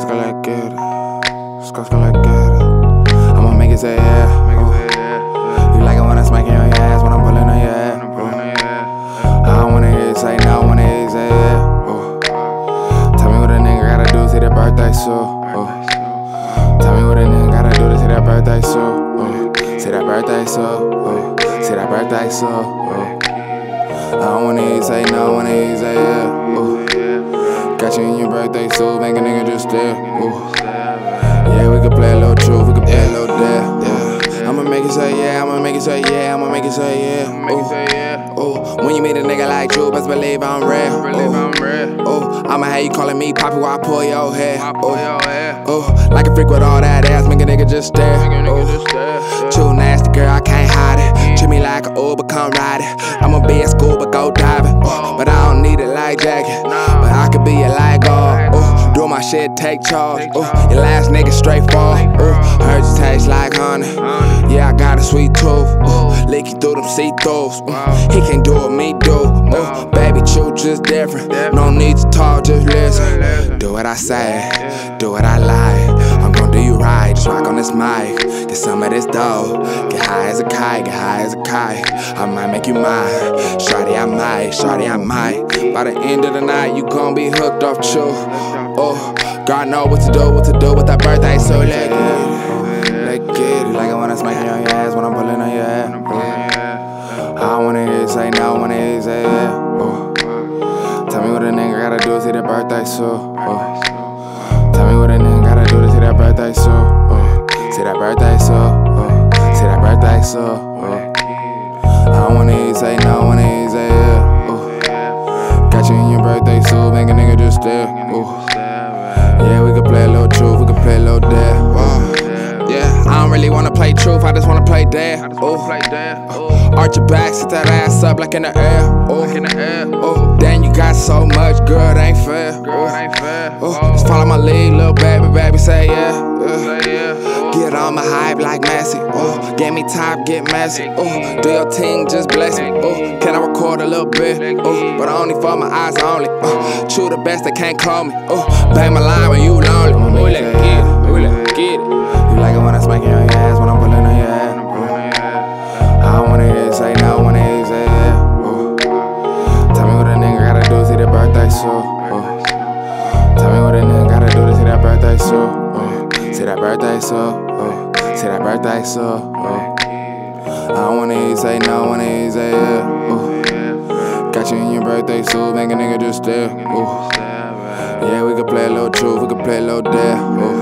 Skull like get it. Skull like get it. I'ma make it say yeah. Ooh. You like it when I smack you on your ass, when I'm pulling on your ass. I don't wanna hear you say no, I wanna hear you say yeah. Ooh. Tell me what a nigga gotta do, see that birthday so. Ooh. Tell me what a nigga gotta do to see oh. oh. that birthday so. Ooh. See that birthday so. Ooh. See that birthday so. Ooh. I don't wanna hear you say no, I wanna hear you say yeah. Got you in your birthday suit, make a nigga just stare. Ooh. Yeah, we could play a little truth, we could play a little dare. Yeah. I'ma make it say yeah, I'ma make it say yeah, I'ma make it say yeah. Ooh. Ooh. When you meet a nigga like you, best believe I'm real. Ooh. Ooh. I'ma have you calling me Poppy while I pull your hair. Ooh. Ooh. Like a freak with all that ass, make a nigga just stare. Ooh. Too nasty, girl, I can't hide it. Treat me like an Uber, come ride it. I'ma be at school, but go diving. But I don't need a life jacket. A. Ooh. Uh, do my shit, take charge. Ooh. Your last nigga straight fall. Uh, Ooh. Heard you taste like honey. Yeah, I got a sweet tooth. Ooh. Lick through them see-throughs. He can't do what me do. Ooh. Baby, you just different. No need to talk, just listen. Do what I say, do what I like. Rock on this mic. Get some of this dough. Get high as a kite, get high as a kite. I might make you mine. Shawty, I might. Shawty, I might. By the end of the night, you gon' be hooked off true. Oh, God know what to do, what to do with that birthday, so let get it. Let get it. Like I smack you on your ass, when I'm pulling on your ass. I wanna hear you say no, I wanna hear you say yeah. Oh. Tell me what a nigga gotta do to see that birthday so. Oh. Tell me what a nigga gotta do to see that birthday so. That birthday so. Oh. I wanna you say no, I wanna you say yeah. Oh. Got you in your birthday suit, make a nigga just stare. Ooh. Yeah, we could play a little truth, we could play a little dare. Whoa. Yeah, I don't really wanna play truth, I just wanna play dare. Ooh. Arch your back, sit that ass up like in the air. Ooh. Ooh. Damn, you got so much, girl, it ain't fair. Ooh. Ooh. Just follow my lead, little baby, baby, say yeah. yeah. Get on my hype like Messi. Ooh. Get me top, get messy. Ooh. Do your thing, just bless me. Ooh. Can I record a little bit? Ooh. But only for my eyes only. Ooh. True the best, they can't call me. Ooh. Bang my line Birthday so. Ooh. See that birthday so. Ooh. Uh, uh. I don't wanna hear you say no, I wanna hear you say yeah. Got you in your birthday suit, make a nigga just stare. Yeah, we could play a little truth, we could play a little dare.